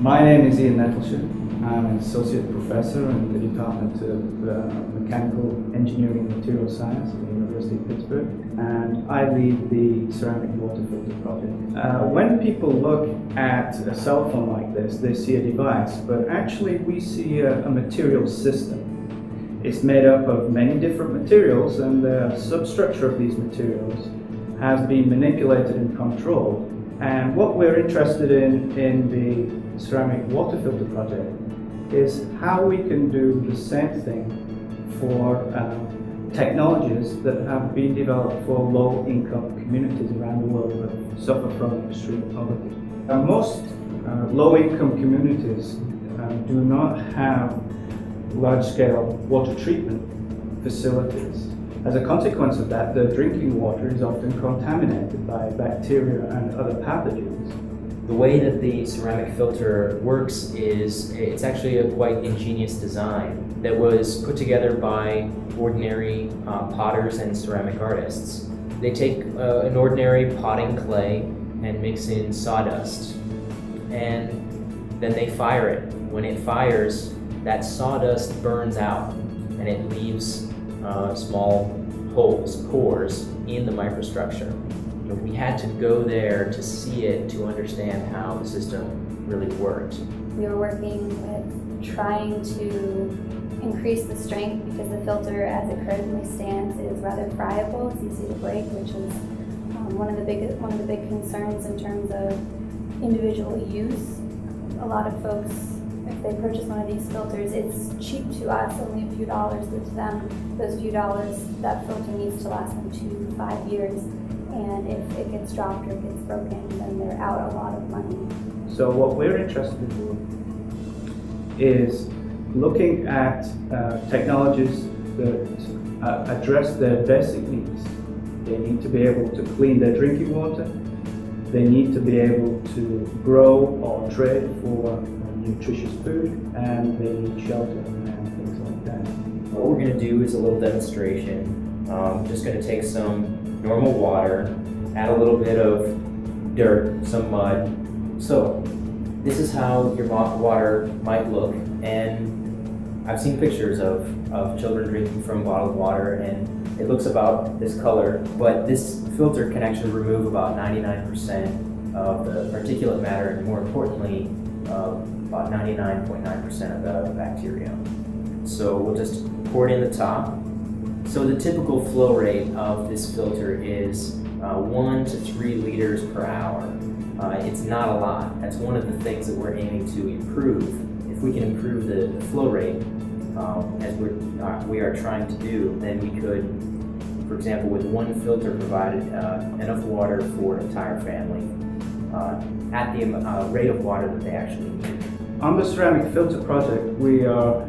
My name is Ian Nettleship. I'm an associate professor in the Department of uh, Mechanical Engineering and Material Science at the University of Pittsburgh, and I lead the ceramic water filter project. Uh, when people look at a cell phone like this, they see a device, but actually we see a, a material system. It's made up of many different materials, and the substructure of these materials has been manipulated and controlled. And what we're interested in in the ceramic water filter project is how we can do the same thing for um, technologies that have been developed for low-income communities around the world that suffer from extreme poverty. Most uh, low-income communities um, do not have large-scale water treatment facilities. As a consequence of that, the drinking water is often contaminated by bacteria and other pathogens. The way that the ceramic filter works is it's actually a quite ingenious design that was put together by ordinary uh, potters and ceramic artists. They take uh, an ordinary potting clay and mix in sawdust and then they fire it. When it fires, that sawdust burns out and it leaves uh, small holes, pores in the microstructure you know, we had to go there to see it to understand how the system really worked. We were working with trying to increase the strength because the filter as it currently stands is rather friable, it's easy to break, which is um, one of the big one of the big concerns in terms of individual use. A lot of folks, if they purchase one of these filters, it's cheap to us, only a few dollars, but to them, those few dollars, that filter needs to last them two to five years and if it gets dropped or gets broken, then they're out a lot of money. So what we're interested in is looking at uh, technologies that uh, address their basic needs. They need to be able to clean their drinking water. They need to be able to grow or trade for nutritious food, and they need shelter and things like that. What we're going to do is a little demonstration. Um, just going to take some normal water, add a little bit of dirt, some mud. So this is how your water might look. And I've seen pictures of, of children drinking from bottled water and it looks about this color, but this filter can actually remove about 99% of the particulate matter and more importantly, uh, about 99.9% .9 of the bacteria. So we'll just pour it in the top so the typical flow rate of this filter is uh, one to three liters per hour. Uh, it's not a lot. That's one of the things that we're aiming to improve. If we can improve the, the flow rate, um, as we're, uh, we are trying to do, then we could, for example, with one filter provided uh, enough water for an entire family uh, at the uh, rate of water that they actually need. On the ceramic filter project, we are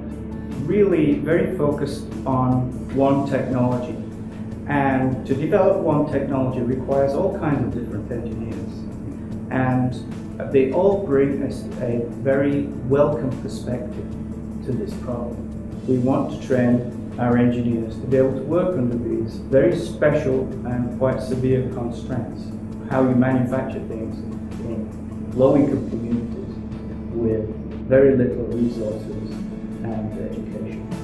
really very focused on one technology. And to develop one technology requires all kinds of different engineers. And they all bring us a very welcome perspective to this problem. We want to train our engineers to be able to work under these very special and quite severe constraints. How you manufacture things in low-income communities with very little resources and education.